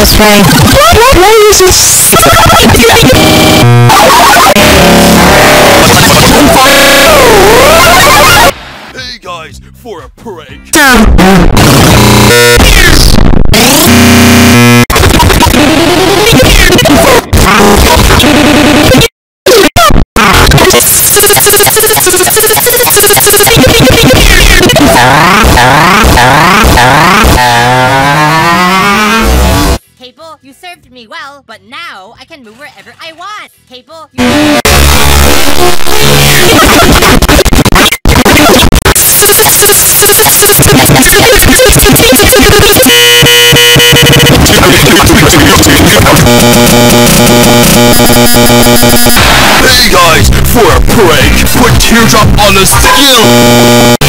This way. This? Hey guys, for a prank. Cable, you served me well, but now I can move wherever I want. Cable, you... Hey guys, for a prank, put teardrop on the steel.